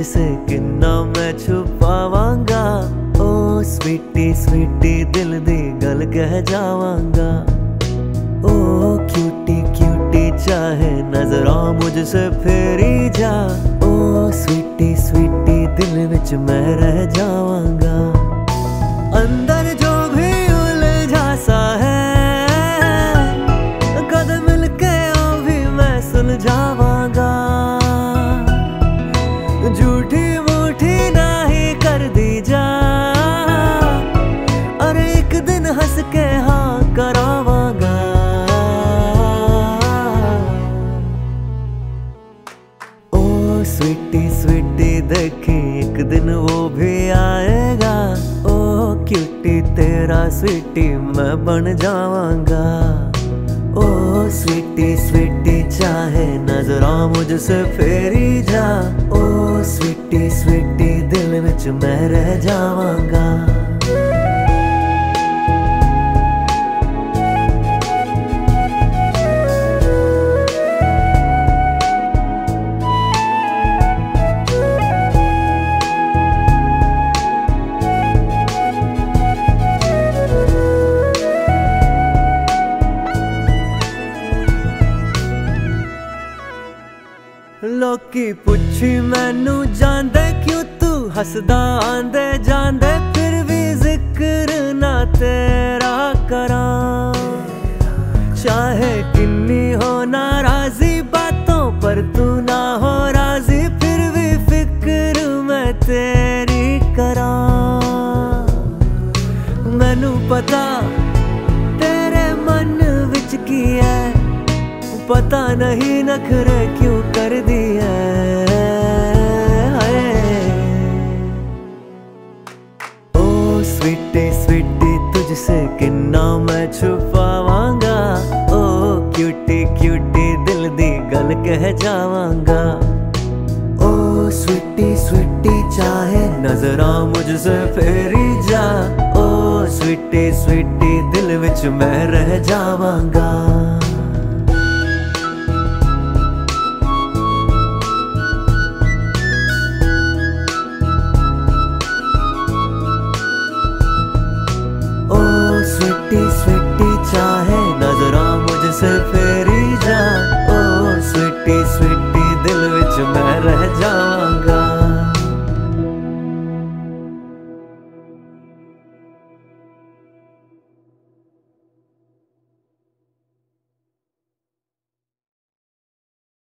से किन्ना मैं छुपावांगा। ओ स्वीटी स्वीटी, दिल दी गल कह जावांगा। ओ क्यूटी क्यूटी, चाहे नजरा मुझसे फेरी जा। ओ स्वीटी स्वीटी, दिल विच मैं रह जावांगा। हंस के हाँ करावांगा। ओ स्वीटी स्वीटी देखी, एक दिन वो भी आएगा। ओ क्यूटी तेरा स्वीटी, मैं बन जावांगा। ओ स्वीटी स्वीटी, चाहे नजरा मुझसे फेरी जा। ओ स्वीटी स्वीटी, दिल विच मैं रह जावांगा। ਲੋਕੀ ਪੁੱਛੀ, ਮੈਨੂੰ ਜਾਂਦੇ ਕਿਉਂ ਤੂੰ ਹੱਸਦਾ ਆਂਦੇ ਜਾਂਦੇ ਫਿਰ ਵੀ ਜ਼ਿਕਰ ਨਾ ਤੇਰਾ ਕਰਾਂ। ਚਾਹੇ ਕਿੰਨੀ ਹੋ ਨਾਰਾਜ਼ੀ ਬਾਤੋਂ, ਪਰ ਤੂੰ ਨਾ ਹੋ ਰਾਜ਼ੀ, ਫਿਰ ਵੀ ਫਿਕਰ ਮੈਂ ਤੇਰੀ ਕਰਾਂ। ਮੈਨੂੰ ਪਤਾ ਤੇਰੇ ਮਨ ਵਿੱਚ ਕੀ ਹੈ पता नहीं नखरे क्यों कर दी है ओ स्वीटी स्वीटी, तुझसे किन्ना मैं छुपावांगा। ओ क्यूटी क्यूटी, दिल दी गल कह जावांगा। ओ स्वीटी स्वीटी, चाहे नजरा मुझसे फेरी जा। ओ स्वीटी स्वीटी, दिल विच मैं रह जावांगा।